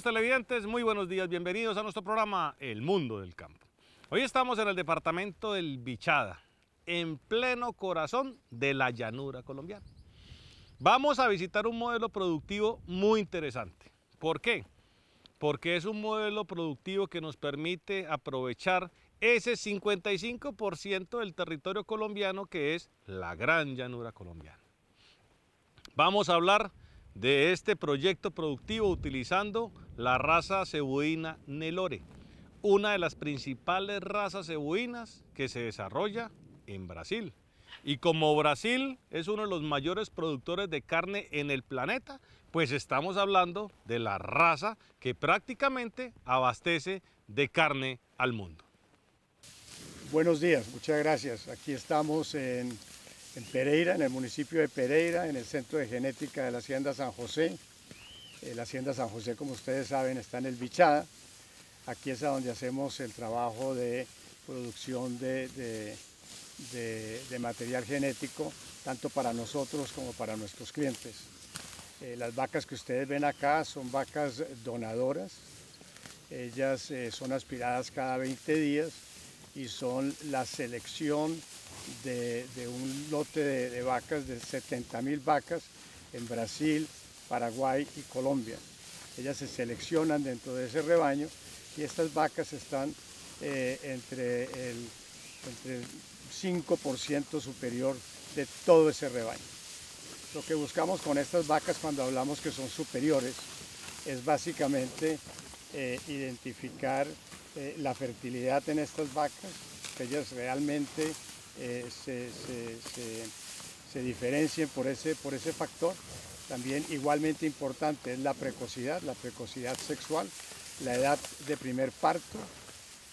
Amigos televidentes, muy buenos días, bienvenidos a nuestro programa El Mundo del Campo. Hoy estamos en el departamento del Bichada, en pleno corazón de la llanura colombiana. Vamos a visitar un modelo productivo muy interesante. ¿Por qué? Porque es un modelo productivo que nos permite aprovechar ese 55% del territorio colombiano que es la gran llanura colombiana. Vamos a hablar de este proyecto productivo utilizando la raza cebuina Nelore, una de las principales razas cebuinas que se desarrolla en Brasil. Y como Brasil es uno de los mayores productores de carne en el planeta, pues estamos hablando de la raza que prácticamente abastece de carne al mundo. Buenos días, muchas gracias. Aquí estamos en en Pereira, en el municipio de Pereira, en el centro de genética de la Hacienda San José. Eh, la Hacienda San José, como ustedes saben, está en el Bichada. Aquí es donde hacemos el trabajo de producción de, material genético, tanto para nosotros como para nuestros clientes. Eh, las vacas que ustedes ven acá son vacas donadoras. Ellas eh, son aspiradas cada 20 días y son la selección de, un lote de, vacas, de 70 mil vacas en Brasil, Paraguay y Colombia. Ellas se seleccionan dentro de ese rebaño y estas vacas están eh, entre, el, entre el 5% superior de todo ese rebaño. Lo que buscamos con estas vacas cuando hablamos que son superiores es básicamente eh, identificar eh, la fertilidad en estas vacas, que ellas realmente eh, se, diferencien por ese, por ese factor. También igualmente importante es la precocidad, la precocidad sexual, la edad de primer parto.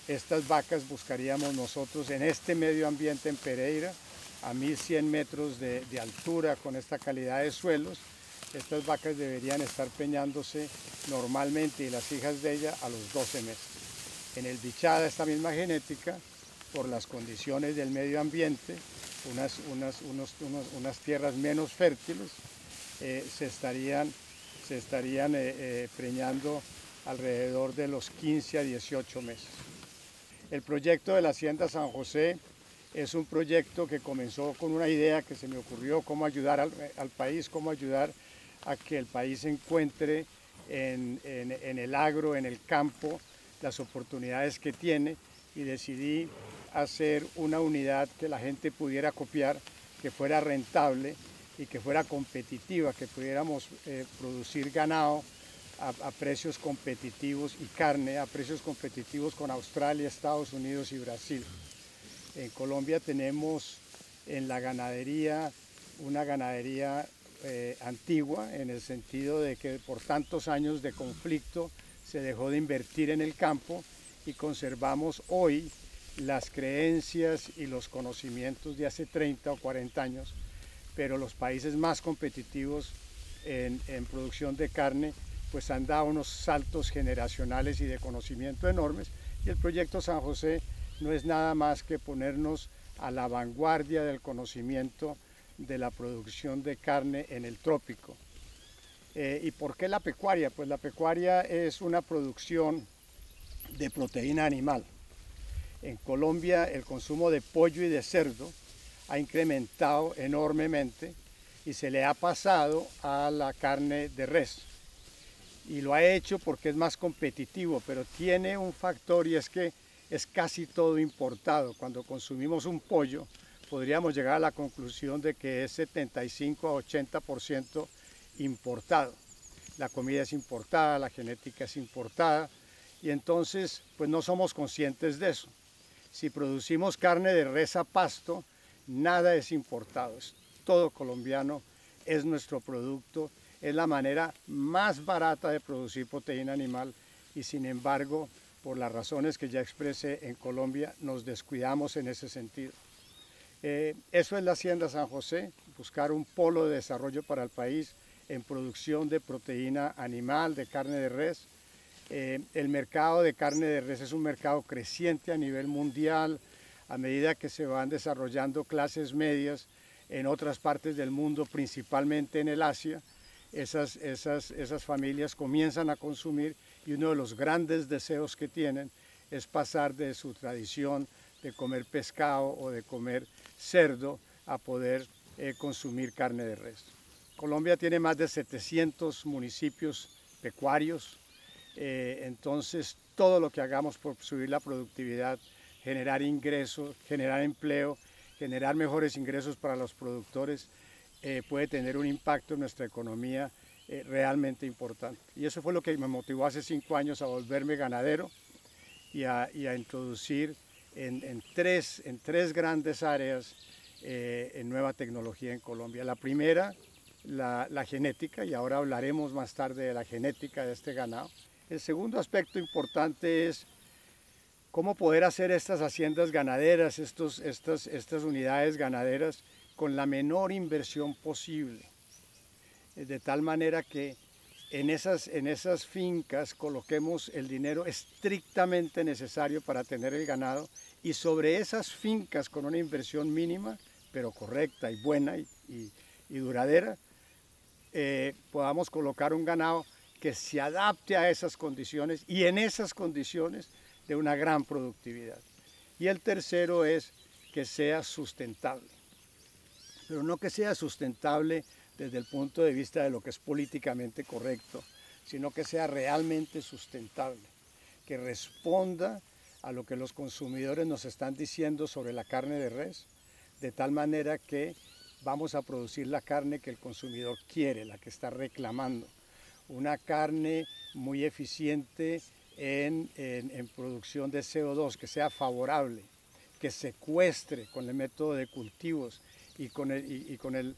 Estas vacas buscaríamos nosotros en este medio ambiente en Pereira, a 1100 metros de, de altura con esta calidad de suelos. Estas vacas deberían estar peñándose normalmente y las hijas de ella a los 12 meses. En el bichada esta misma genética por las condiciones del medio ambiente, unas, unas, tierras menos fértiles, eh, se estarían, se estarían eh, eh, preñando alrededor de los 15 a 18 meses. El proyecto de la Hacienda San José es un proyecto que comenzó con una idea que se me ocurrió, cómo ayudar al, país, cómo ayudar a que el país encuentre en, en el agro, en el campo, las oportunidades que tiene y decidí hacer una unidad que la gente pudiera copiar, que fuera rentable y que fuera competitiva, que pudiéramos eh, producir ganado a, precios competitivos y carne a precios competitivos con Australia, Estados Unidos y Brasil. En Colombia tenemos en la ganadería una ganadería eh, antigua en el sentido de que por tantos años de conflicto se dejó de invertir en el campo y conservamos hoy las creencias y los conocimientos de hace 30 o 40 años, pero los países más competitivos en, producción de carne pues han dado unos saltos generacionales y de conocimiento enormes y el proyecto San José no es nada más que ponernos a la vanguardia del conocimiento de la producción de carne en el trópico. Eh, ¿Y por qué la pecuaria? Pues la pecuaria es una producción de proteína animal. En Colombia el consumo de pollo y de cerdo ha incrementado enormemente y se le ha pasado a la carne de res. Y lo ha hecho porque es más competitivo, pero tiene un factor y es que es casi todo importado. Cuando consumimos un pollo, podríamos llegar a la conclusión de que es 75 a 80% importado. La comida es importada, la genética es importada y entonces pues no somos conscientes de eso. Si producimos carne de res a pasto, nada es importado, es todo colombiano, es nuestro producto, es la manera más barata de producir proteína animal y sin embargo, por las razones que ya expresé en Colombia, nos descuidamos en ese sentido. Eh, eso es la Hacienda San José, buscar un polo de desarrollo para el país en producción de proteína animal, de carne de res, eh, el mercado de carne de res es un mercado creciente a nivel mundial a medida que se van desarrollando clases medias en otras partes del mundo, principalmente en el Asia. esas, esas, esas familias comienzan a consumir y uno de los grandes deseos que tienen es pasar de su tradición de comer pescado o de comer cerdo a poder eh, consumir carne de res. Colombia tiene más de 700 municipios pecuarios, eh, entonces todo lo que hagamos por subir la productividad, generar ingresos, generar empleo, generar mejores ingresos para los productores, eh, puede tener un impacto en nuestra economía realmente importante. Y eso fue lo que me motivó hace cinco años a volverme ganadero y a, introducir en, tres, en tres grandes áreas eh, en nueva tecnología en Colombia. La primera, la, genética, y ahora hablaremos más tarde de la genética de este ganado. El segundo aspecto importante es cómo poder hacer estas haciendas ganaderas, estos, estas, estas unidades ganaderas, con la menor inversión posible, eh, de tal manera que en esas, en esas fincas coloquemos el dinero estrictamente necesario para tener el ganado y sobre esas fincas con una inversión mínima, pero correcta y buena y, duradera, eh, podamos colocar un ganado que se adapte a esas condiciones y en esas condiciones de una gran productividad. Y el tercero es que sea sustentable, pero no que sea sustentable desde el punto de vista de lo que es políticamente correcto, sino que sea realmente sustentable, que responda a lo que los consumidores nos están diciendo sobre la carne de res, de tal manera que vamos a producir la carne que el consumidor quiere, la que está reclamando. Una carne muy eficiente en, producción de CO2, que sea favorable, que secuestre con el método de cultivos y con el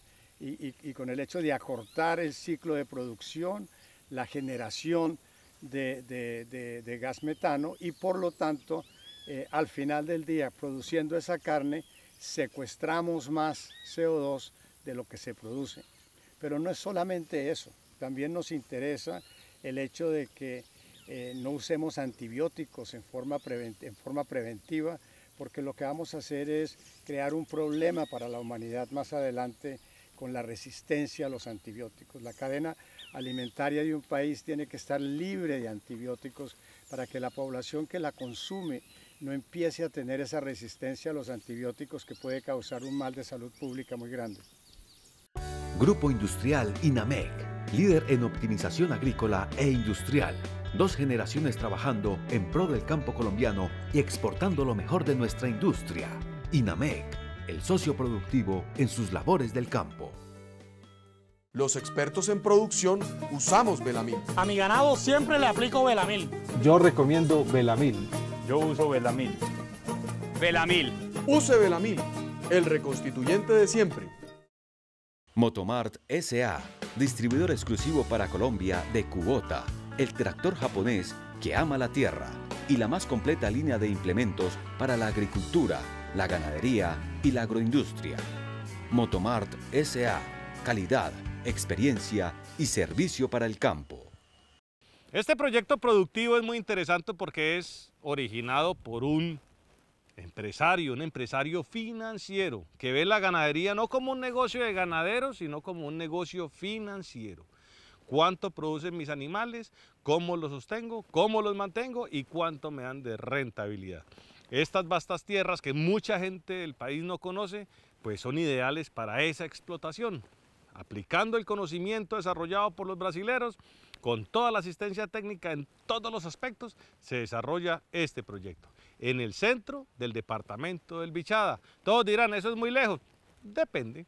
hecho de acortar el ciclo de producción, la generación de, gas metano y por lo tanto eh, al final del día produciendo esa carne secuestramos más CO2 de lo que se produce. Pero no es solamente eso, también nos interesa el hecho de que eh, no usemos antibióticos en forma, en forma preventiva, porque lo que vamos a hacer es crear un problema para la humanidad más adelante con la resistencia a los antibióticos. La cadena alimentaria de un país tiene que estar libre de antibióticos para que la población que la consume no empiece a tener esa resistencia a los antibióticos que puede causar un mal de salud pública muy grande. Grupo Industrial INAMEC, líder en optimización agrícola e industrial. Dos generaciones trabajando en pro del campo colombiano y exportando lo mejor de nuestra industria. INAMEC el socio productivo en sus labores del campo. Los expertos en producción usamos Belamil. A mi ganado siempre le aplico Belamil. Yo recomiendo Belamil. Yo uso Belamil. Belamil. Use Belamil, el reconstituyente de siempre. Motomart SA, distribuidor exclusivo para Colombia de Kubota, el tractor japonés que ama la tierra y la más completa línea de implementos para la agricultura la ganadería y la agroindustria. Motomart SA, calidad, experiencia y servicio para el campo. Este proyecto productivo es muy interesante porque es originado por un empresario, un empresario financiero que ve la ganadería no como un negocio de ganaderos, sino como un negocio financiero. ¿Cuánto producen mis animales? ¿Cómo los sostengo? ¿Cómo los mantengo? ¿Y cuánto me dan de rentabilidad? Estas vastas tierras que mucha gente del país no conoce, pues son ideales para esa explotación. Aplicando el conocimiento desarrollado por los brasileros, con toda la asistencia técnica en todos los aspectos, se desarrolla este proyecto. En el centro del departamento del Bichada. Todos dirán, eso es muy lejos. Depende.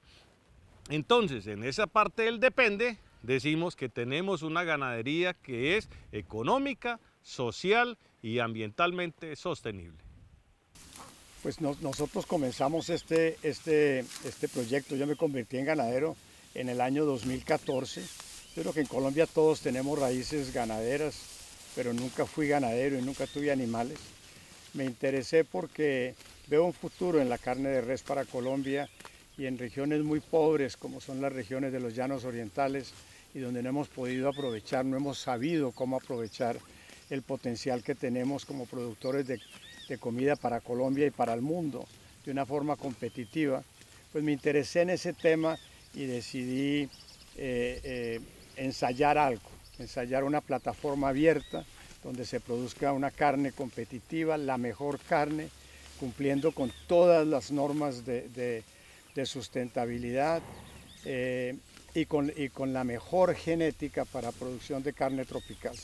Entonces, en esa parte del depende, decimos que tenemos una ganadería que es económica, social y ambientalmente sostenible. Pues nosotros comenzamos este, este, este proyecto, yo me convertí en ganadero en el año 2014. Yo creo que en Colombia todos tenemos raíces ganaderas, pero nunca fui ganadero y nunca tuve animales. Me interesé porque veo un futuro en la carne de res para Colombia y en regiones muy pobres como son las regiones de los llanos orientales y donde no hemos podido aprovechar, no hemos sabido cómo aprovechar el potencial que tenemos como productores de comida para Colombia y para el mundo de una forma competitiva, pues me interesé en ese tema y decidí eh, eh, ensayar algo, ensayar una plataforma abierta donde se produzca una carne competitiva, la mejor carne, cumpliendo con todas las normas de, sustentabilidad eh, y, con, la mejor genética para producción de carne tropical.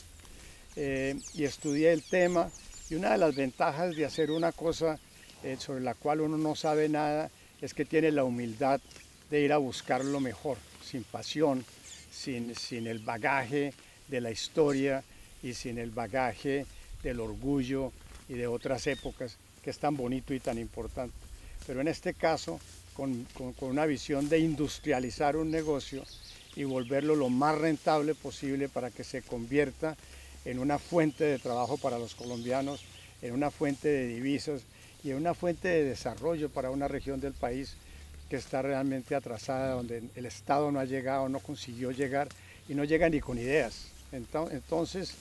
Eh, y estudié el tema y una de las ventajas de hacer una cosa eh, sobre la cual uno no sabe nada es que tiene la humildad de ir a buscar lo mejor, sin pasión, sin, sin el bagaje de la historia y sin el bagaje del orgullo y de otras épocas que es tan bonito y tan importante. Pero en este caso, con, con, una visión de industrializar un negocio y volverlo lo más rentable posible para que se convierta en una fuente de trabajo para los colombianos, en una fuente de divisas y en una fuente de desarrollo para una región del país que está realmente atrasada, donde el Estado no ha llegado, no consiguió llegar y no llega ni con ideas. Entonces,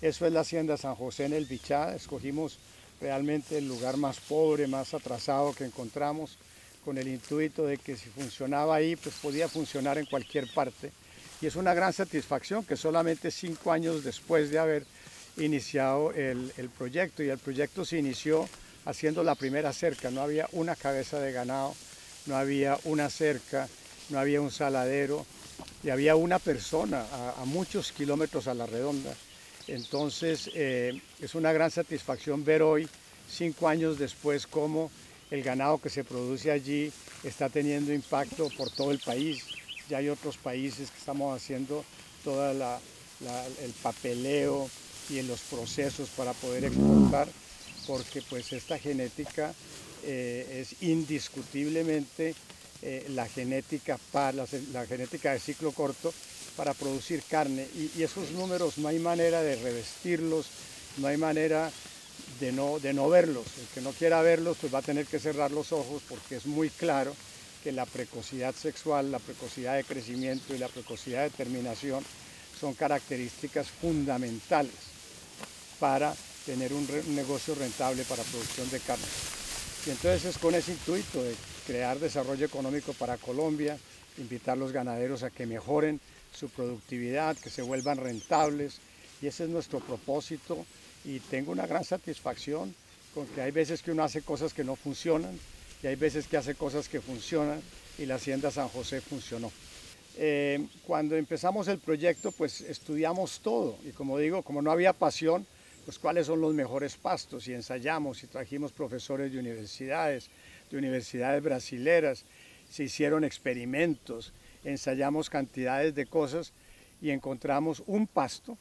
eso es la Hacienda San José en el Bichá. Escogimos realmente el lugar más pobre, más atrasado que encontramos, con el intuito de que si funcionaba ahí, pues podía funcionar en cualquier parte. Y es una gran satisfacción que solamente cinco años después de haber iniciado el, el proyecto, y el proyecto se inició haciendo la primera cerca, no había una cabeza de ganado, no había una cerca, no había un saladero, y había una persona a, muchos kilómetros a la redonda. Entonces eh, es una gran satisfacción ver hoy, cinco años después, cómo el ganado que se produce allí está teniendo impacto por todo el país. Ya hay otros países que estamos haciendo todo el papeleo y en los procesos para poder exportar, porque pues esta genética eh, es indiscutiblemente eh, la genética la, genética de ciclo corto para producir carne y, esos números no hay manera de revestirlos, no hay manera de no, de no verlos. El que no quiera verlos pues va a tener que cerrar los ojos porque es muy claro que la precocidad sexual, la precocidad de crecimiento y la precocidad de terminación son características fundamentales para tener un, un negocio rentable para producción de carne. Y entonces es con ese intuito de crear desarrollo económico para Colombia, invitar a los ganaderos a que mejoren su productividad, que se vuelvan rentables. Y ese es nuestro propósito y tengo una gran satisfacción con que hay veces que uno hace cosas que no funcionan y hay veces que hace cosas que funcionan y la Hacienda San José funcionó. Eh, cuando empezamos el proyecto pues estudiamos todo y como digo, como no había pasión, pues cuáles son los mejores pastos y ensayamos y trajimos profesores de universidades, de universidades brasileras, se hicieron experimentos, ensayamos cantidades de cosas y encontramos un pasto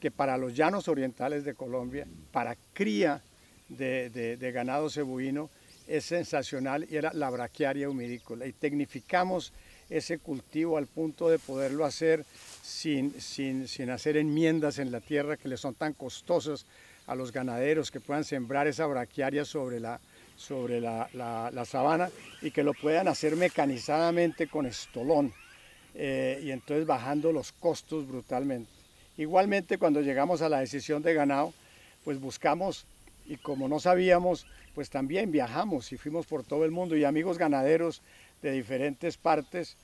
que para los llanos orientales de Colombia, para cría de, ganado cebuino, es sensacional y era la braquiaria humidícola. Y tecnificamos ese cultivo al punto de poderlo hacer sin, sin, sin hacer enmiendas en la tierra que le son tan costosas a los ganaderos que puedan sembrar esa braquiaria sobre la, sobre la, la, sabana y que lo puedan hacer mecanizadamente con estolón eh, y entonces bajando los costos brutalmente. Igualmente cuando llegamos a la decisión de ganado, pues buscamos y como no sabíamos, pues también viajamos y fuimos por todo el mundo y amigos ganaderos de diferentes partes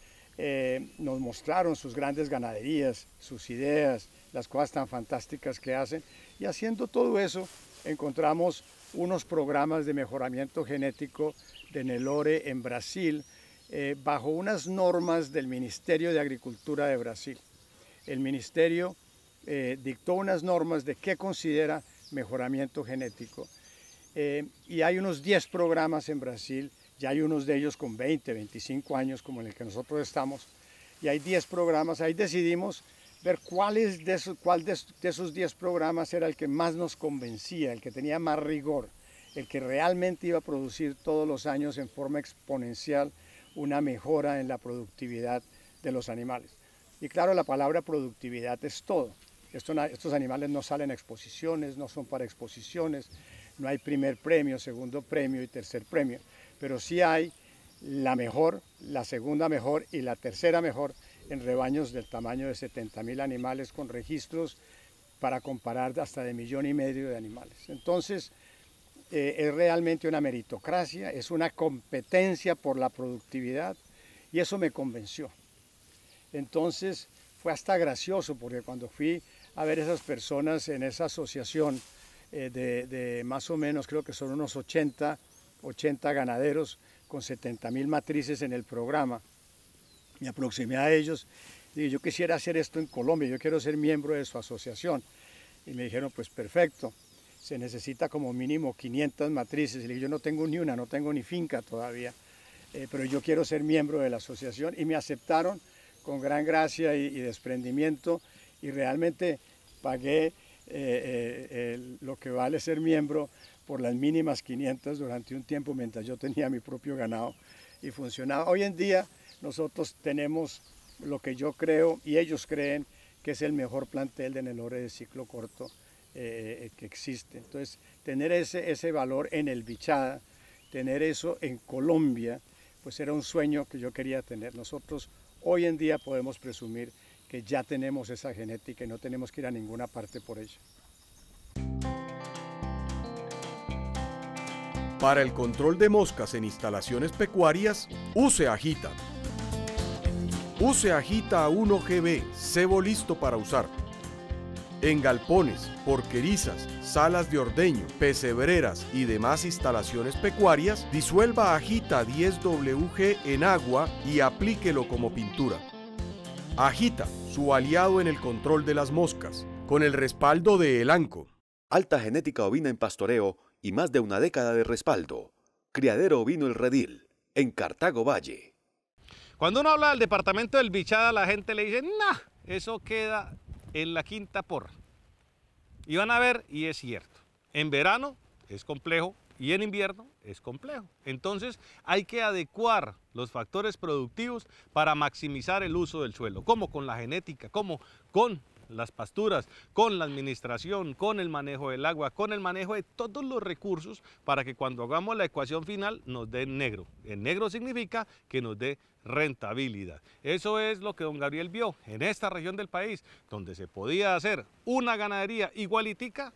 eh, nos mostraron sus grandes ganaderías, sus ideas, las cosas tan fantásticas que hacen y haciendo todo eso encontramos unos programas de mejoramiento genético de Nelore en Brasil eh, bajo unas normas del Ministerio de Agricultura de Brasil. El ministerio eh, dictó unas normas de qué considera mejoramiento genético. Eh, y hay unos 10 programas en Brasil, ya hay unos de ellos con 20, 25 años como en el que nosotros estamos, y hay 10 programas, ahí decidimos ver cuál, de esos, cuál de, esos 10 programas era el que más nos convencía, el que tenía más rigor, el que realmente iba a producir todos los años en forma exponencial una mejora en la productividad de los animales. Y claro, la palabra productividad es todo. estos animales no salen a exposiciones, no son para exposiciones, no hay primer premio, segundo premio y tercer premio, pero sí hay la mejor, la segunda mejor y la tercera mejor en rebaños del tamaño de 70.000 animales con registros para comparar hasta de millón y medio de animales. Entonces, eh, es realmente una meritocracia, es una competencia por la productividad y eso me convenció. Entonces, fue hasta gracioso porque cuando fui a ver esas personas en esa asociación eh, de, de, más o menos, creo que son unos 80, 80 ganaderos con 70 mil matrices en el programa, me aproximé a ellos y yo quisiera hacer esto en Colombia, yo quiero ser miembro de su asociación. Y me dijeron, pues perfecto, se necesita como mínimo 500 matrices. Y dije, yo no tengo ni una, no tengo ni finca todavía, eh, pero yo quiero ser miembro de la asociación. Y me aceptaron con gran gracia y, y desprendimiento y realmente pagué eh, eh, lo que vale ser miembro por las mínimas 500 durante un tiempo mientras yo tenía mi propio ganado y funcionaba. Hoy en día nosotros tenemos lo que yo creo y ellos creen que es el mejor plantel de Nelore de ciclo corto eh, eh, que existe. Entonces, tener ese, ese valor en el Bichada, tener eso en Colombia, pues era un sueño que yo quería tener. Nosotros hoy en día podemos presumir que ya tenemos esa genética y no tenemos que ir a ninguna parte por ella. Para el control de moscas en instalaciones pecuarias, use Agita. Use Agita 1GB, cebo listo para usar. En galpones, porquerizas, salas de ordeño, pesebreras y demás instalaciones pecuarias, disuelva Agita 10WG en agua y aplíquelo como pintura. Agita, su aliado en el control de las moscas, con el respaldo de Elanco. Alta genética ovina en pastoreo y más de una década de respaldo. Criadero ovino El Redil, en Cartago Valle. Cuando uno habla del departamento del Bichada, la gente le dice, nah, eso queda en la quinta porra. Y van a ver, y es cierto, en verano es complejo y en invierno es complejo. Entonces hay que adecuar los factores productivos para maximizar el uso del suelo, como con la genética, como con las pasturas, con la administración, con el manejo del agua, con el manejo de todos los recursos para que cuando hagamos la ecuación final nos dé negro. El negro significa que nos dé rentabilidad. Eso es lo que don Gabriel vio en esta región del país, donde se podía hacer una ganadería igualitica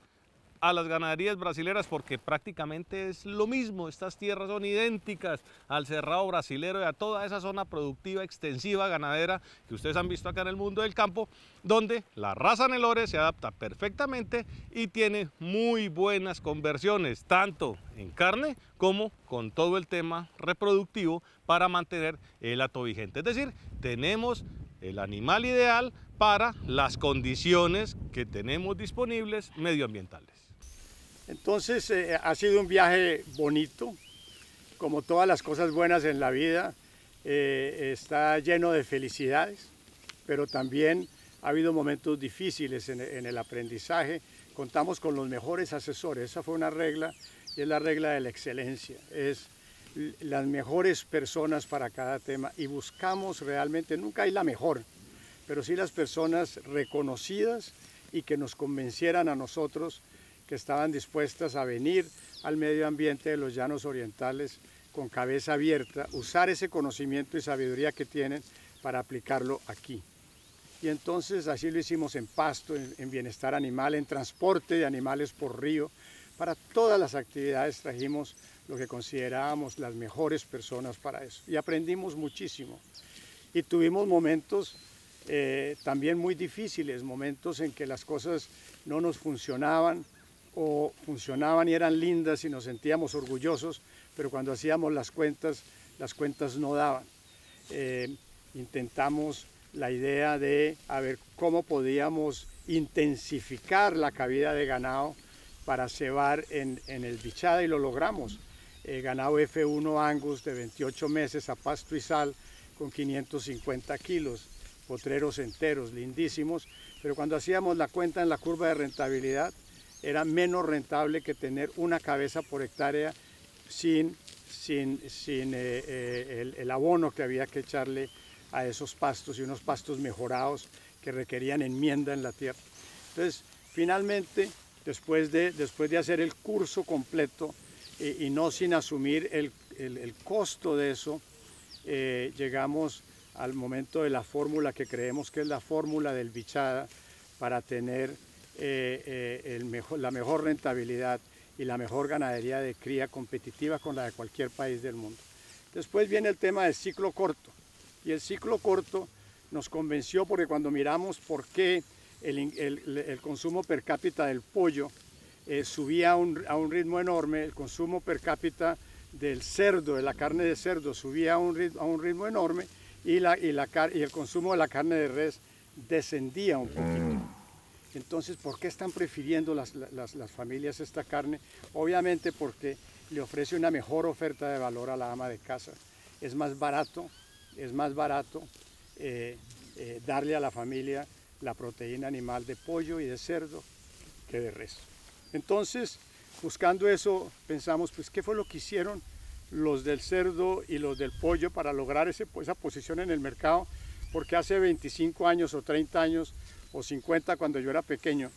a las ganaderías brasileras porque prácticamente es lo mismo, estas tierras son idénticas al cerrado brasilero y a toda esa zona productiva extensiva ganadera que ustedes han visto acá en el mundo del campo, donde la raza Nelore se adapta perfectamente y tiene muy buenas conversiones, tanto en carne como con todo el tema reproductivo para mantener el hato vigente. Es decir, tenemos el animal ideal para las condiciones que tenemos disponibles medioambientales. Entonces eh, ha sido un viaje bonito, como todas las cosas buenas en la vida, eh, está lleno de felicidades, pero también ha habido momentos difíciles en, en, el aprendizaje. Contamos con los mejores asesores, esa fue una regla y es la regla de la excelencia, es las mejores personas para cada tema y buscamos realmente, nunca hay la mejor, pero sí las personas reconocidas y que nos convencieran a nosotros que estaban dispuestas a venir al medio ambiente de los llanos orientales con cabeza abierta, usar ese conocimiento y sabiduría que tienen para aplicarlo aquí. Y entonces así lo hicimos en pasto, en, en bienestar animal, en transporte de animales por río. Para todas las actividades trajimos lo que considerábamos las mejores personas para eso. Y aprendimos muchísimo. Y tuvimos momentos eh, también muy difíciles, momentos en que las cosas no nos funcionaban, o funcionaban y eran lindas y nos sentíamos orgullosos, pero cuando hacíamos las cuentas, las cuentas no daban. Eh, intentamos la idea de a ver cómo podíamos intensificar la cabida de ganado para cebar en, el bichada y lo logramos. Eh, ganado F1 Angus de 28 meses a pasto y sal con 550 kilos, potreros enteros, lindísimos, pero cuando hacíamos la cuenta en la curva de rentabilidad, era menos rentable que tener una cabeza por hectárea sin, sin, sin eh, eh, el, el, abono que había que echarle a esos pastos y unos pastos mejorados que requerían enmienda en la tierra. Entonces, finalmente, después de, después de hacer el curso completo y, y no sin asumir el, el, el costo de eso, eh, llegamos al momento de la fórmula que creemos que es la fórmula del bichada para tener eh, eh, la mejor rentabilidad y la mejor ganadería de cría competitiva con la de cualquier país del mundo. Después viene el tema del ciclo corto y el ciclo corto nos convenció porque cuando miramos por qué el, consumo per cápita del pollo eh, subía a un, ritmo enorme, el consumo per cápita del cerdo, de la carne de cerdo, subía a un ritmo, a un ritmo enorme y, la, y, la, y el consumo de la carne de res descendía un poquito. Entonces, ¿por qué están prefiriendo las, familias esta carne? Obviamente porque le ofrece una mejor oferta de valor a la ama de casa. Es más barato, es más barato eh, eh, darle a la familia la proteína animal de pollo y de cerdo que de res. Entonces, buscando eso, pensamos, pues, ¿qué fue lo que hicieron los del cerdo y los del pollo para lograr esa posición en el mercado? Porque hace 25 años o 30 años o 50 cuando yo era pequeño,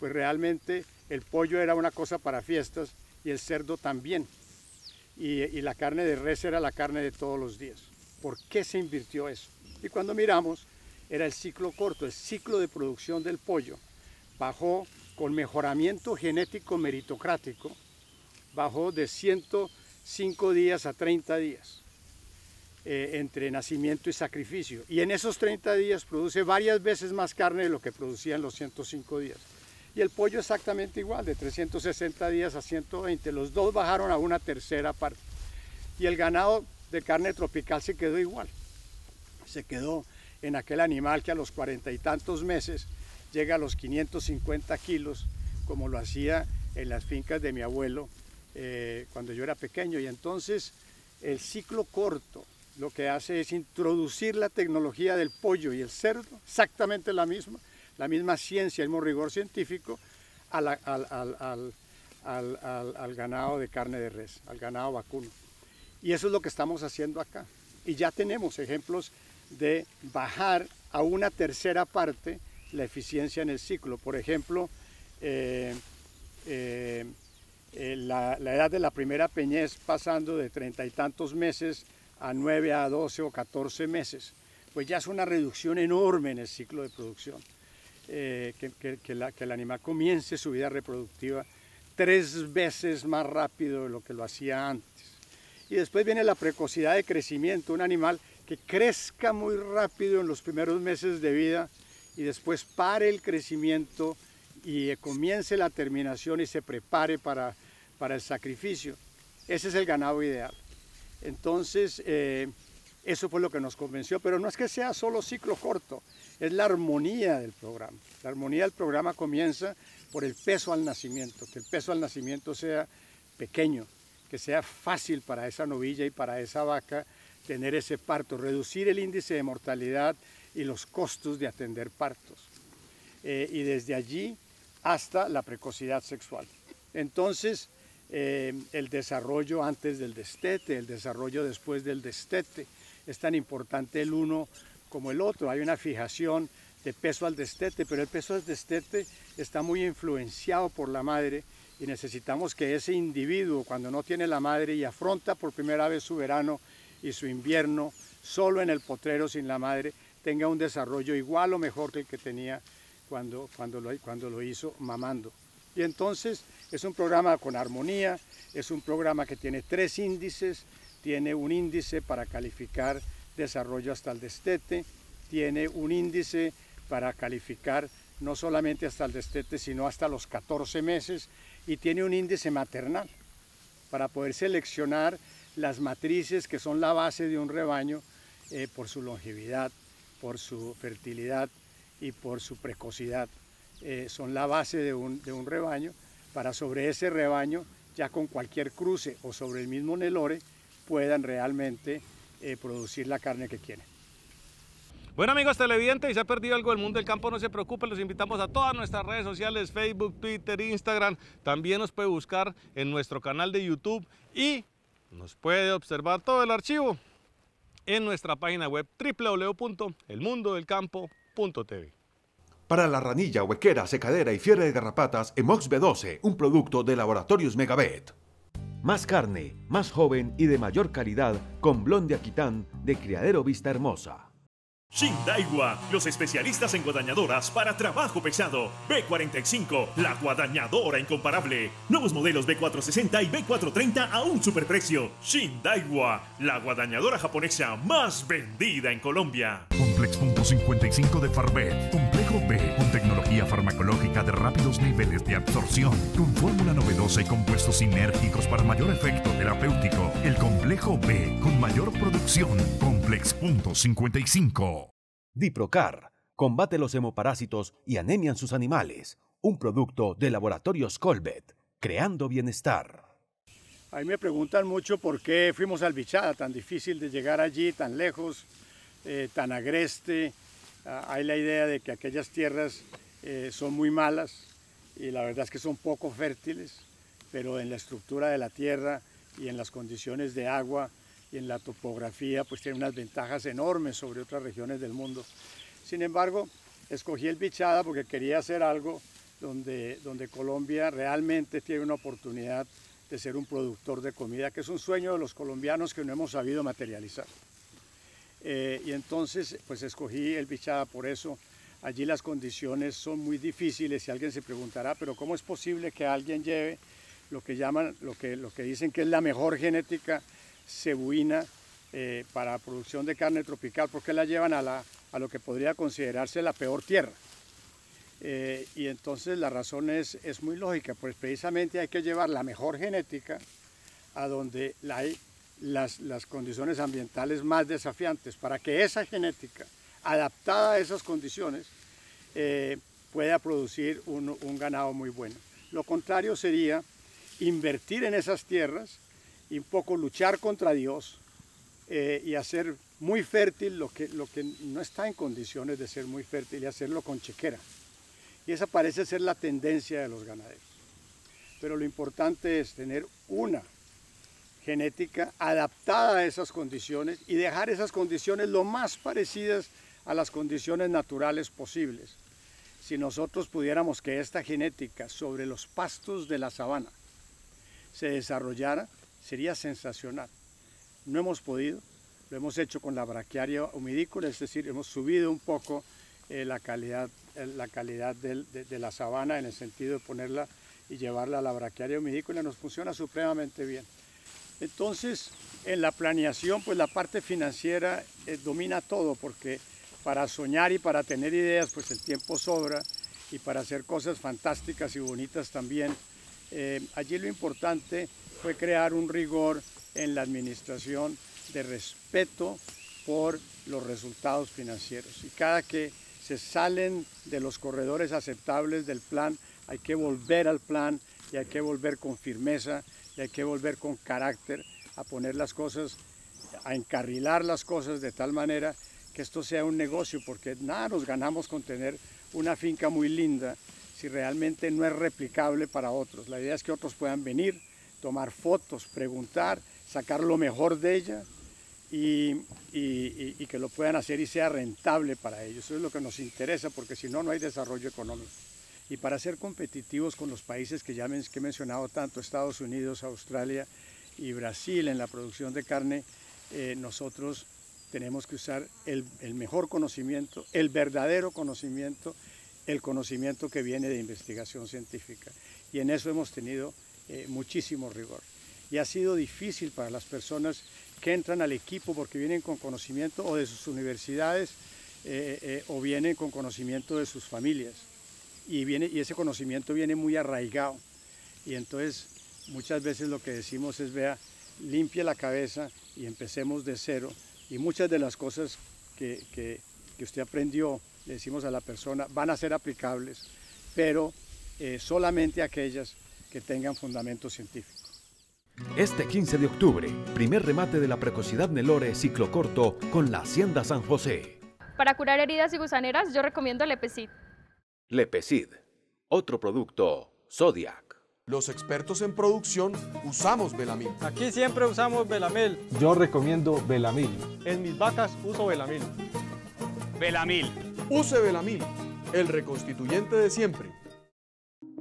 pues realmente el pollo era una cosa para fiestas y el cerdo también. Y, y la carne de res era la carne de todos los días. ¿Por qué se invirtió eso? Y cuando miramos, era el ciclo corto, el ciclo de producción del pollo. Bajó con mejoramiento genético meritocrático, bajó de 105 días a 30 días eh, entre nacimiento y sacrificio. Y en esos 30 días produce varias veces más carne de lo que producía en los 105 días. Y el pollo exactamente igual, de 360 días a 120. Los dos bajaron a una tercera parte. Y el ganado de carne tropical se quedó igual. Se quedó en aquel animal que a los cuarenta y tantos meses llega a los 550 kilos, como lo hacía en las fincas de mi abuelo eh, cuando yo era pequeño. Y entonces el ciclo corto lo que hace es introducir la tecnología del pollo y el cerdo, exactamente la misma, la misma ciencia, el mismo rigor científico, al, al ganado de carne de res, al ganado vacuno. Y eso es lo que estamos haciendo acá. Y ya tenemos ejemplos de bajar a una tercera parte la eficiencia en el ciclo. Por ejemplo, eh, eh, eh, la, edad de la primera peñez pasando de treinta y tantos meses a nueve a doce o catorce meses, pues ya es una reducción enorme en el ciclo de producción. que, que el animal comience su vida reproductiva tres veces más rápido de lo que lo hacía antes. Y después viene la precocidad de crecimiento. Un animal que crezca muy rápido en los primeros meses de vida y después pare el crecimiento y comience la terminación y se prepare para, para el sacrificio. Ese es el ganado ideal. Entonces, eh, eso fue lo que nos convenció, pero no es que sea solo ciclo corto, es la armonía del programa. La armonía del programa comienza por el peso al nacimiento, que el peso al nacimiento sea pequeño, que sea fácil para esa novilla y para esa vaca tener ese parto, reducir el índice de mortalidad y los costos de atender partos. Eh, y desde allí hasta la precocidad sexual. Entonces, eh, el desarrollo antes del destete, el desarrollo después del destete, es tan importante el uno como el otro. Hay una fijación de peso al destete, pero el peso al destete está muy influenciado por la madre y necesitamos que ese individuo, cuando no tiene la madre y afronta por primera vez su verano y su invierno solo en el potrero sin la madre tenga un desarrollo igual o mejor que el que tenía cuando, cuando, lo, cuando lo hizo mamando. Y entonces es un programa con armonía, es un programa que tiene tres índices, tiene un índice para calificar desarrollo hasta el destete, tiene un índice para calificar no solamente hasta el destete, sino hasta los 14 meses, y tiene un índice maternal para poder seleccionar las matrices que son la base de un rebaño eh, por su longevidad, por su fertilidad y por su precocidad. Eh, son la base de un, rebaño para sobre ese rebaño, ya con cualquier cruce o sobre el mismo Nelore, puedan realmente eh, producir la carne que quieren. Bueno amigos televidentes, si se ha perdido algo del mundo del campo, no se preocupen, los invitamos a todas nuestras redes sociales, Facebook, Twitter, Instagram. También nos puede buscar en nuestro canal de YouTube y nos puede observar todo el archivo en nuestra página web www.elmundodelcampo.tv. Para la ranilla, huequera, secadera y fiebre de garrapatas, Emox B12, un producto de Laboratorios Megabet. Más carne, más joven y de mayor calidad con Blonde Aquitán de Criadero Vista Hermosa. Shindaiwa, los especialistas en guadañadoras para trabajo pesado. B45, la guadañadora incomparable. Nuevos modelos B460 y B430 a un superprecio. Shindaiwa, la guadañadora japonesa más vendida en Colombia. Complex.55 de Farvet. Complejo B farmacológica de rápidos niveles de absorción. Con fórmula novedosa y compuestos sinérgicos para mayor efecto terapéutico. El complejo B con mayor producción. Complex.55. Diprocar combate los hemoparásitos y anemia en sus animales. Un producto de Laboratorios Colbet, creando bienestar. A mí me preguntan mucho por qué fuimos al Bichada, tan difícil de llegar allí, tan lejos, eh, tan agreste. Ah, hay la idea de que aquellas tierras eh, son muy malas y la verdad es que son poco fértiles, pero en la estructura de la tierra y en las condiciones de agua y en la topografía, pues tiene unas ventajas enormes sobre otras regiones del mundo. Sin embargo, escogí el Bichada porque quería hacer algo donde, donde Colombia realmente tiene una oportunidad de ser un productor de comida, que es un sueño de los colombianos que no hemos sabido materializar. Eh, y entonces, pues escogí el Bichada por eso. Allí las condiciones son muy difíciles y alguien se preguntará, pero ¿cómo es posible que alguien lleve lo que llaman, lo que, lo que dicen que es la mejor genética cebuina eh, para producción de carne tropical? ¿Por qué la llevan a la, a lo que podría considerarse la peor tierra. Eh, y entonces la razón es, es muy lógica, pues precisamente hay que llevar la mejor genética a donde hay las, las, condiciones ambientales más desafiantes, para que esa genética, adaptada a esas condiciones, eh, pueda producir un, un, ganado muy bueno. Lo contrario sería invertir en esas tierras y un poco luchar contra Dios eh, y hacer muy fértil lo que, lo que no está en condiciones de ser muy fértil y hacerlo con chequera. Y esa parece ser la tendencia de los ganaderos. Pero lo importante es tener una genética adaptada a esas condiciones y dejar esas condiciones lo más parecidas a las condiciones naturales posibles. Si nosotros pudiéramos que esta genética sobre los pastos de la sabana se desarrollara, sería sensacional. No hemos podido, lo hemos hecho con la braquiaria humidícola, es decir, hemos subido un poco eh, la calidad, eh, la calidad de, la sabana en el sentido de ponerla y llevarla a la braquiaria humidícola, nos funciona supremamente bien. Entonces, en la planeación, pues la parte financiera eh, domina todo, porque para soñar y para tener ideas, pues el tiempo sobra, y para hacer cosas fantásticas y bonitas también. allí lo importante fue crear un rigor en la administración de respeto por los resultados financieros. Y cada que se salen de los corredores aceptables del plan, hay que volver al plan y hay que volver con firmeza y hay que volver con carácter a poner las cosas, a encarrilar las cosas de tal manera que esto sea un negocio, porque nada nos ganamos con tener una finca muy linda si realmente no es replicable para otros. La idea es que otros puedan venir, tomar fotos, preguntar, sacar lo mejor de ella y, que lo puedan hacer y sea rentable para ellos. Eso es lo que nos interesa porque si no, no hay desarrollo económico. Y para ser competitivos con los países que ya que he mencionado tanto, Estados Unidos, Australia y Brasil en la producción de carne, eh, nosotros tenemos que usar el, mejor conocimiento, el verdadero conocimiento, el conocimiento que viene de investigación científica. Y en eso hemos tenido eh, muchísimo rigor. Y ha sido difícil para las personas que entran al equipo porque vienen con conocimiento o de sus universidades eh, eh, o vienen con conocimiento de sus familias. Y, viene, y ese conocimiento viene muy arraigado. Y entonces muchas veces lo que decimos es, vea, limpie la cabeza y empecemos de cero. Y muchas de las cosas que, que, usted aprendió, le decimos a la persona, van a ser aplicables, pero eh, solamente aquellas que tengan fundamento científico. Este 15 de octubre, primer remate de la precocidad Nelore ciclo corto con la Hacienda San José. Para curar heridas y gusaneras, yo recomiendo Lepecid. Lepecid, otro producto Zodiac. Los expertos en producción usamos Belamil. Aquí siempre usamos Belamil. Yo recomiendo Belamil. En mis vacas uso Belamil. Belamil. Use Belamil, el reconstituyente de siempre.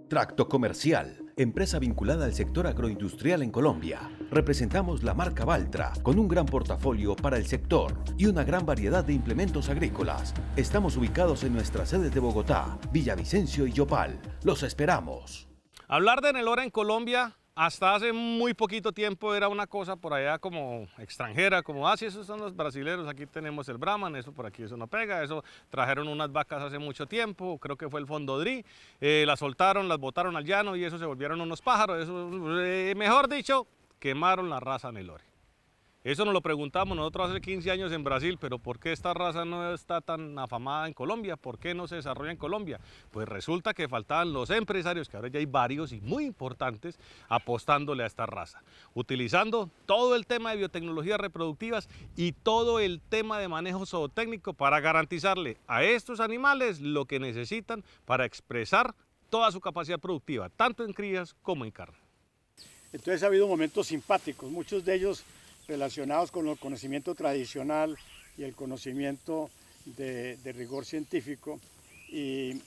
Tracto Comercial, empresa vinculada al sector agroindustrial en Colombia. Representamos la marca Valtra con un gran portafolio para el sector y una gran variedad de implementos agrícolas. Estamos ubicados en nuestras sedes de Bogotá, Villavicencio y Yopal. Los esperamos. Hablar de Nelora en Colombia hasta hace muy poquito tiempo era una cosa por allá como extranjera, como, ah, sí, esos son los brasileños, aquí tenemos el Brahman, eso por aquí eso no pega, eso trajeron unas vacas hace mucho tiempo, creo que fue el Fondodrí, eh, las soltaron, las botaron al llano y eso se volvieron unos pájaros, eso, eh, mejor dicho, quemaron la raza Nelore. Eso nos lo preguntamos nosotros hace 15 años en Brasil, pero ¿por qué esta raza no está tan afamada en Colombia? ¿Por qué no se desarrolla en Colombia? Pues resulta que faltaban los empresarios, que ahora ya hay varios y muy importantes, apostándole a esta raza, utilizando todo el tema de biotecnologías reproductivas y todo el tema de manejo zootécnico para garantizarle a estos animales lo que necesitan para expresar toda su capacidad productiva, tanto en crías como en carne. Entonces ha habido momentos simpáticos, muchos de ellos relacionados con el conocimiento tradicional y el conocimiento de, rigor científico. Y,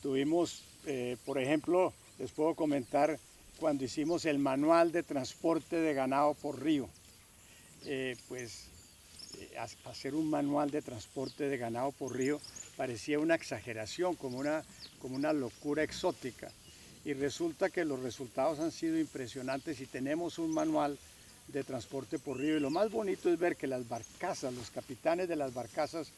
tuvimos, eh, por ejemplo, les puedo comentar cuando hicimos el manual de transporte de ganado por río. Eh, pues eh, hacer un manual de transporte de ganado por río parecía una exageración, como una, como una locura exótica. Y resulta que los resultados han sido impresionantes y tenemos un manual de transporte por río. Y lo más bonito es ver que las barcazas, los capitanes de las barcazas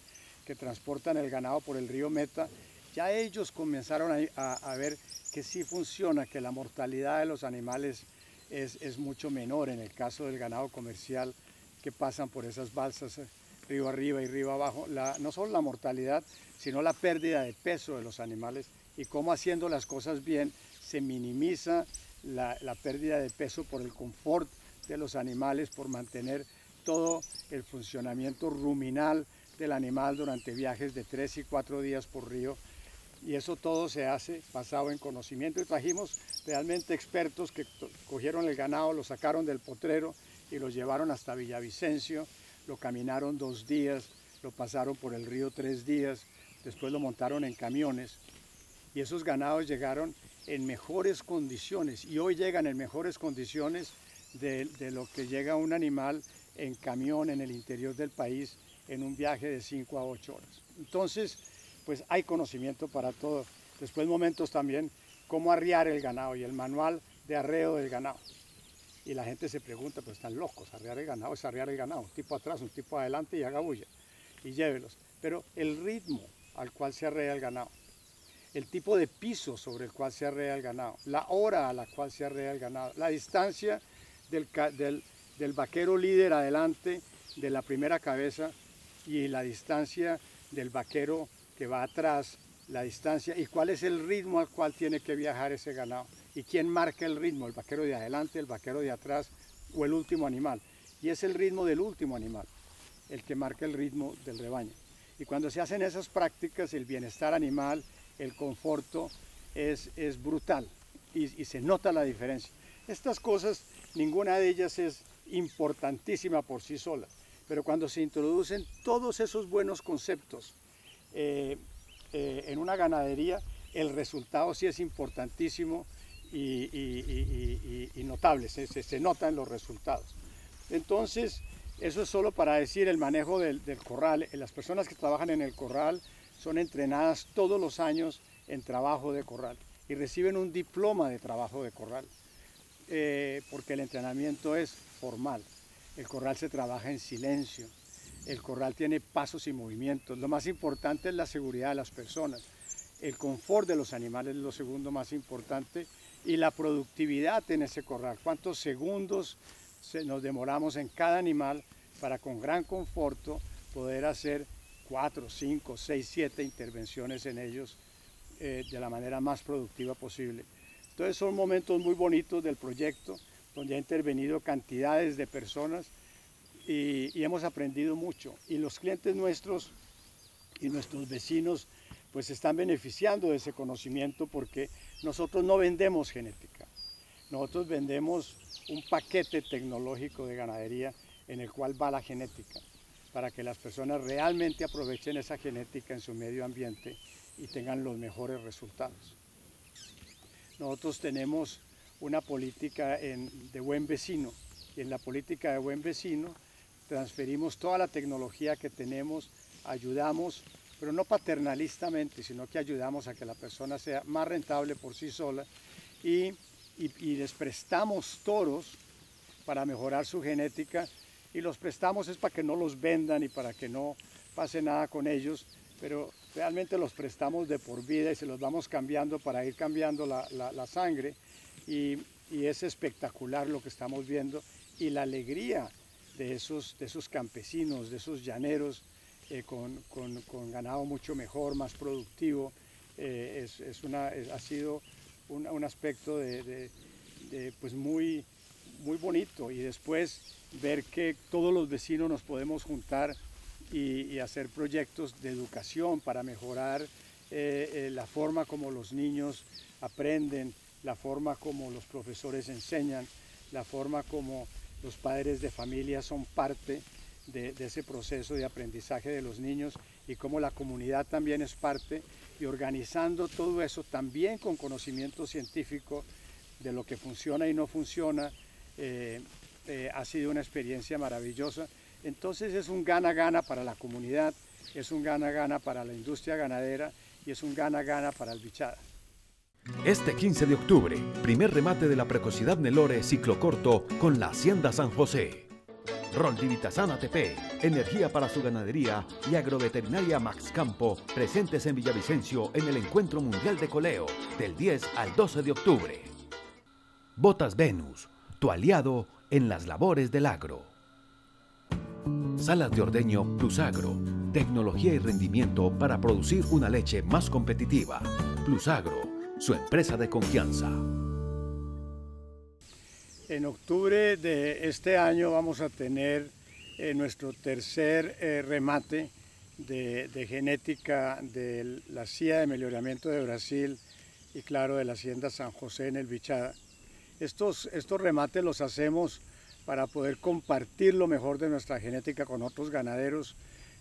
que transportan el ganado por el río Meta, ya ellos comenzaron a, ver que sí funciona, que la mortalidad de los animales es, mucho menor en el caso del ganado comercial que pasan por esas balsas eh, río arriba y río abajo. no solo la mortalidad, sino la pérdida de peso de los animales y cómo haciendo las cosas bien se minimiza la, la pérdida de peso por el confort de los animales por mantener todo el funcionamiento ruminal del animal durante viajes de tres y cuatro días por río. Y eso todo se hace basado en conocimiento. Y trajimos realmente expertos que cogieron el ganado, lo sacaron del potrero y lo llevaron hasta Villavicencio, lo caminaron dos días, lo pasaron por el río tres días, después lo montaron en camiones. Y esos ganados llegaron en mejores condiciones y hoy llegan en mejores condiciones de, lo que llega un animal en camión en el interior del país en un viaje de 5 a 8 horas. Entonces, pues hay conocimiento para todo. Después momentos también cómo arriar el ganado y el manual de arreo del ganado. Y la gente se pregunta, pues están locos, arriar el ganado es arriar el ganado, un tipo atrás, un tipo adelante y haga bulla y llévelos. Pero el ritmo al cual se arrea el ganado, el tipo de piso sobre el cual se arrea el ganado, la hora a la cual se arrea el ganado, la distancia del, vaquero líder adelante de la primera cabeza y la distancia del vaquero que va atrás, la distancia y cuál es el ritmo al cual tiene que viajar ese ganado y quién marca el ritmo, el vaquero de adelante, el vaquero de atrás o el último animal. Y es el ritmo del último animal el que marca el ritmo del rebaño. Y cuando se hacen esas prácticas, el bienestar animal, el conforto es, es brutal y, y se nota la diferencia. Estas cosas ninguna de ellas es importantísima por sí sola, pero cuando se introducen todos esos buenos conceptos eh, eh, en una ganadería, el resultado sí es importantísimo y, notable, se, se, nota en los resultados. Entonces, eso es solo para decir el manejo del, del corral. Las personas que trabajan en el corral son entrenadas todos los años en trabajo de corral y reciben un diploma de trabajo de corral. Eh, porque el entrenamiento es formal. El corral se trabaja en silencio. El corral tiene pasos y movimientos. Lo más importante es la seguridad de las personas. El confort de los animales es lo segundo más importante. Y la productividad en ese corral. ¿Cuántos segundos nos demoramos en cada animal para con gran conforto poder hacer cuatro, cinco, seis, siete intervenciones en ellos eh, de la manera más productiva posible? Entonces son momentos muy bonitos del proyecto, donde ha intervenido cantidades de personas y, hemos aprendido mucho. Y los clientes nuestros y nuestros vecinos pues están beneficiando de ese conocimiento porque nosotros no vendemos genética. Nosotros vendemos un paquete tecnológico de ganadería en el cual va la genética, para que las personas realmente aprovechen esa genética en su medio ambiente y tengan los mejores resultados. Nosotros tenemos una política de buen vecino y en la política de buen vecino transferimos toda la tecnología que tenemos, ayudamos, pero no paternalistamente, sino que ayudamos a que la persona sea más rentable por sí sola y y, les prestamos toros para mejorar su genética y los prestamos es para que no los vendan y para que no pase nada con ellos, pero realmente los prestamos de por vida y se los vamos cambiando para ir cambiando la, sangre y, es espectacular lo que estamos viendo y la alegría de esos, de esos campesinos, de esos llaneros eh, con, ganado mucho mejor, más productivo. Eh, es, una, ha sido un, aspecto de, pues muy, muy bonito y después ver que todos los vecinos nos podemos juntar y, hacer proyectos de educación para mejorar eh, eh, la forma como los niños aprenden, la forma como los profesores enseñan, la forma como los padres de familia son parte de, ese proceso de aprendizaje de los niños y cómo la comunidad también es parte y organizando todo eso también con conocimiento científico de lo que funciona y no funciona, eh, ha sido una experiencia maravillosa. Entonces es un gana-gana para la comunidad, es un gana-gana para la industria ganadera y es un gana-gana para el bichada. Este 15 de octubre, primer remate de la precocidad Nelore ciclo corto con la Hacienda San José. Roldivitazán ATP, energía para su ganadería y agroveterinaria Max Campo, presentes en Villavicencio en el Encuentro Mundial de Coleo, del 10 al 12 de octubre. Botas Venus, tu aliado en las labores del agro. Salas de ordeño Plus Agro, tecnología y rendimiento para producir una leche más competitiva. Plus Agro, su empresa de confianza. En octubre de este año vamos a tener eh, nuestro tercer eh, remate de, genética de la CIA de Mejoramiento de Brasil y claro de la Hacienda San José en el Bichada. Estos remates los hacemos para poder compartir lo mejor de nuestra genética con otros ganaderos.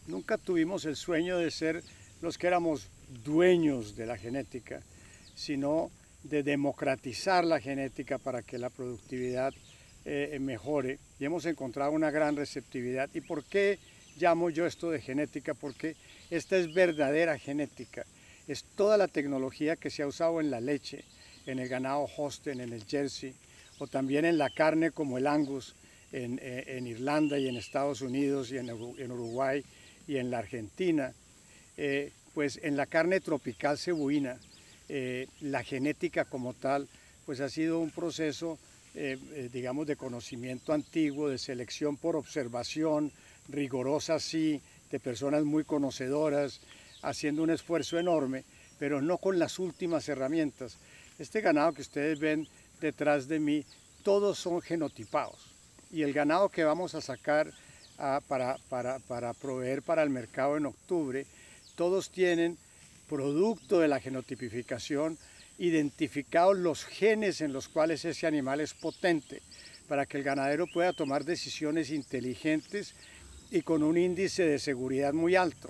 Nunca tuvimos el sueño de ser los que éramos dueños de la genética, sino de democratizar la genética para que la productividad eh, mejore y hemos encontrado una gran receptividad. ¿Y por qué llamo yo esto de genética? Porque esta es verdadera genética, es toda la tecnología que se ha usado en la leche, en el ganado Holstein, en el Jersey, o también en la carne como el Angus, en, eh, Irlanda y en Estados Unidos y en, Uruguay y en la Argentina, eh, pues en la carne tropical cebuina, eh, la genética como tal, pues ha sido un proceso, eh, digamos, de conocimiento antiguo, de selección por observación, rigorosa sí, de personas muy conocedoras, haciendo un esfuerzo enorme, pero no con las últimas herramientas. Este ganado que ustedes ven detrás de mí, todos son genotipados. Y el ganado que vamos a sacar ah, para, para, para proveer para el mercado en octubre, todos tienen producto de la genotipificación, identificados los genes en los cuales ese animal es potente, para que el ganadero pueda tomar decisiones inteligentes y con un índice de seguridad muy alto.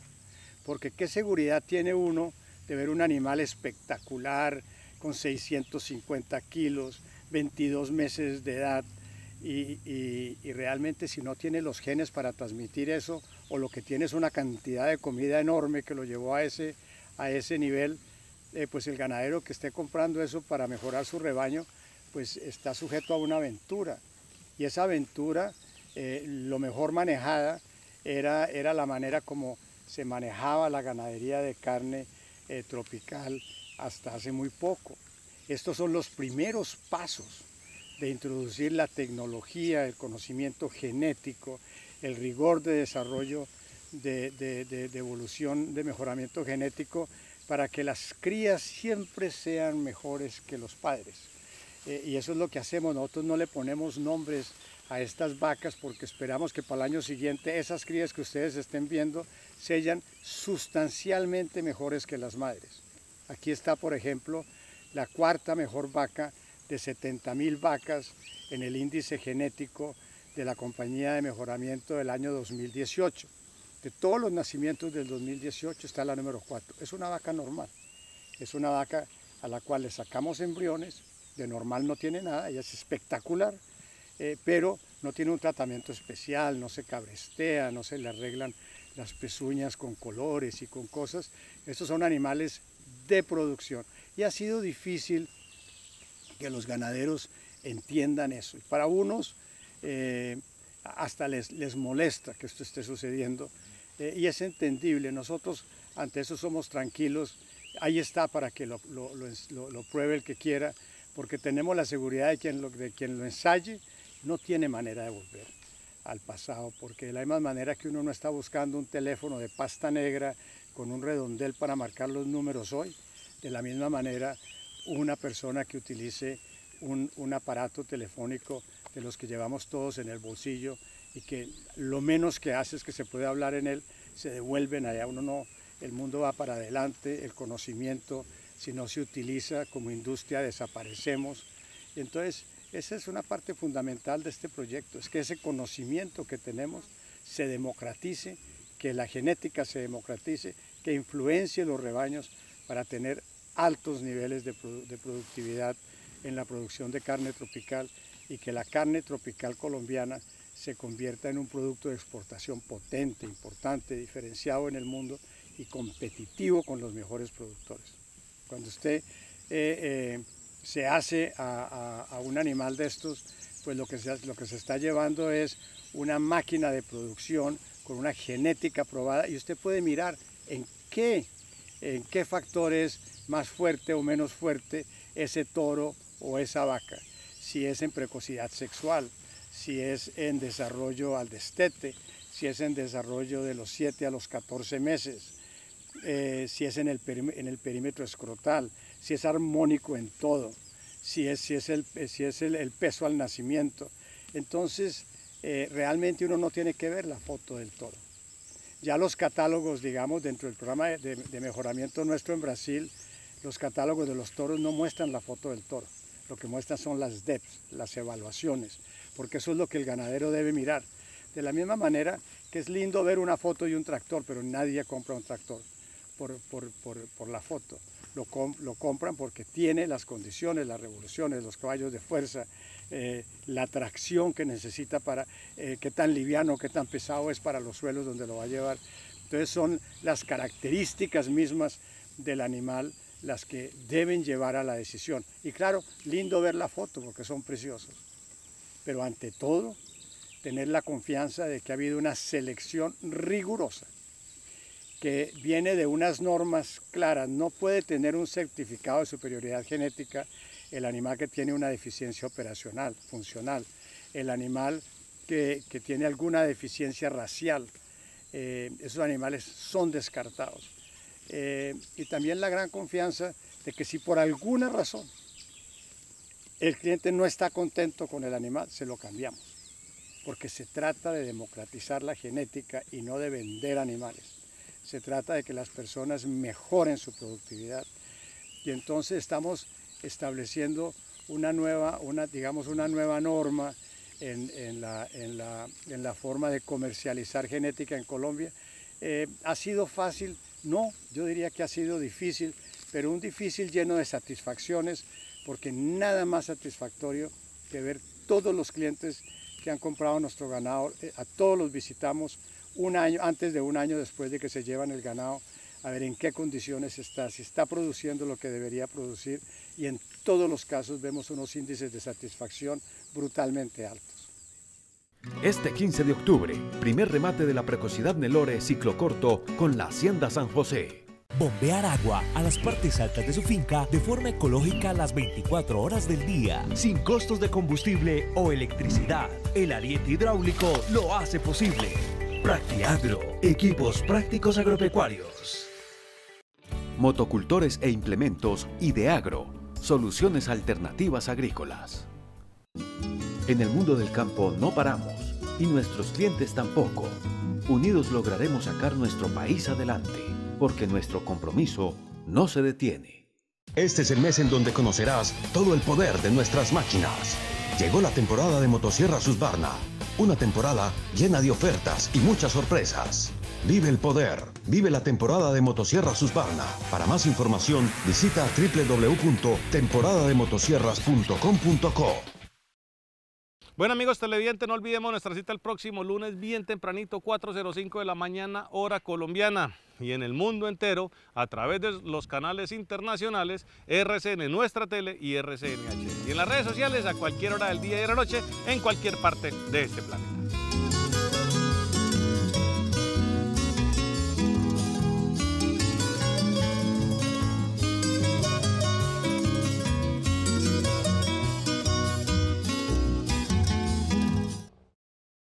Porque qué seguridad tiene uno de ver un animal espectacular, con 650 kilos, 22 meses de edad, y, y, realmente si no tiene los genes para transmitir eso, o lo que tiene es una cantidad de comida enorme que lo llevó a ese a ese nivel, eh, pues el ganadero que esté comprando eso para mejorar su rebaño, pues está sujeto a una aventura. Y esa aventura, eh, lo mejor manejada, era, era la manera como se manejaba la ganadería de carne eh, tropical hasta hace muy poco. Estos son los primeros pasos de introducir la tecnología, el conocimiento genético, el rigor de desarrollo de, evolución, de mejoramiento genético, para que las crías siempre sean mejores que los padres. Eh, y eso es lo que hacemos, nosotros no le ponemos nombres a estas vacas porque esperamos que para el año siguiente esas crías que ustedes estén viendo sean sustancialmente mejores que las madres. Aquí está, por ejemplo, la cuarta mejor vaca de 70 mil vacas en el índice genético de la compañía de mejoramiento del año 2018 de todos los nacimientos del 2018 está la número 4. Es una vaca normal. Es una vaca a la cual le sacamos embriones. De normal no tiene nada, ella es espectacular, eh, pero no tiene un tratamiento especial, no se cabrestea, no se le arreglan las pezuñas con colores y con cosas. Estos son animales de producción. Y ha sido difícil que los ganaderos entiendan eso. Para unos eh, hasta les, les molesta que esto esté sucediendo eh, y es entendible. Nosotros ante eso somos tranquilos. Ahí está para que lo, lo, pruebe el que quiera, porque tenemos la seguridad de quien, lo, de quien lo ensaye no tiene manera de volver al pasado, porque de la misma manera que uno no está buscando un teléfono de pasta negra con un redondel para marcar los números hoy, de la misma manera una persona que utilice un, aparato telefónico de los que llevamos todos en el bolsillo y que lo menos que hace es que se puede hablar en él, se devuelven allá. Uno no, el mundo va para adelante, el conocimiento, si no se utiliza como industria, desaparecemos. Y entonces, esa es una parte fundamental de este proyecto, es que ese conocimiento que tenemos se democratice, que la genética se democratice, que influencie los rebaños para tener altos niveles de, productividad en la producción de carne tropical y que la carne tropical colombiana se convierta en un producto de exportación potente, importante, diferenciado en el mundo y competitivo con los mejores productores. Cuando usted eh, eh, se hace a, un animal de estos, pues lo que, se, lo que se está llevando es una máquina de producción con una genética probada y usted puede mirar en qué, en qué factor es más fuerte o menos fuerte ese toro o esa vaca, si es en precocidad sexual, si es en desarrollo al destete, si es en desarrollo de los 7 a los 14 meses, eh, si es en el, en el, perímetro escrotal, si es armónico en todo, si es, si es, el, si es el, peso al nacimiento. Entonces, eh, realmente uno no tiene que ver la foto del toro. Ya los catálogos, digamos, dentro del programa de, de mejoramiento nuestro en Brasil, los catálogos de los toros no muestran la foto del toro. Lo que muestran son las DEPs, las evaluaciones porque eso es lo que el ganadero debe mirar. De la misma manera que es lindo ver una foto y un tractor, pero nadie compra un tractor por, la foto. Lo, compran porque tiene las condiciones, las revoluciones, los caballos de fuerza, eh, la tracción que necesita para eh, qué tan liviano, qué tan pesado es para los suelos donde lo va a llevar. Entonces son las características mismas del animal las que deben llevar a la decisión. Y claro, lindo ver la foto porque son preciosos pero ante todo tener la confianza de que ha habido una selección rigurosa, que viene de unas normas claras. No puede tener un certificado de superioridad genética el animal que tiene una deficiencia operacional, funcional, el animal que, tiene alguna deficiencia racial. Eh, esos animales son descartados. Eh, y también la gran confianza de que si por alguna razón el cliente no está contento con el animal, se lo cambiamos, porque se trata de democratizar la genética y no de vender animales. Se trata de que las personas mejoren su productividad y entonces estamos estableciendo una nueva, una, digamos, una nueva norma en, la, forma de comercializar genética en Colombia. Eh, ¿Ha sido fácil? No, yo diría que ha sido difícil, pero un difícil lleno de satisfacciones porque nada más satisfactorio que ver todos los clientes que han comprado nuestro ganado, eh, a todos los visitamos un año, antes de un año después de que se llevan el ganado, a ver en qué condiciones está, si está produciendo lo que debería producir y en todos los casos vemos unos índices de satisfacción brutalmente altos. Este 15 de octubre, primer remate de la precocidad Nelore ciclo corto con la Hacienda San José. Bombear agua a las partes altas de su finca de forma ecológica las 24 horas del día, sin costos de combustible o electricidad. El aliento hidráulico lo hace posible. Practiagro, equipos prácticos agropecuarios. Motocultores e implementos Ideagro, soluciones alternativas agrícolas. En el mundo del campo no paramos y nuestros clientes tampoco. Unidos lograremos sacar nuestro país adelante porque nuestro compromiso no se detiene. Este es el mes en donde conocerás todo el poder de nuestras máquinas. Llegó la temporada de Motosierra Susbarna, una temporada llena de ofertas y muchas sorpresas. Vive el poder, vive la temporada de Motosierra Susbarna. Para más información visita www.temporadademotosierras.com.co. Bueno amigos televidentes, no olvidemos nuestra cita el próximo lunes bien tempranito, 4.05 de la mañana, hora colombiana. Y en el mundo entero, a través de los canales internacionales, RCN Nuestra Tele y RCNH. Y en las redes sociales a cualquier hora del día y de la noche, en cualquier parte de este planeta.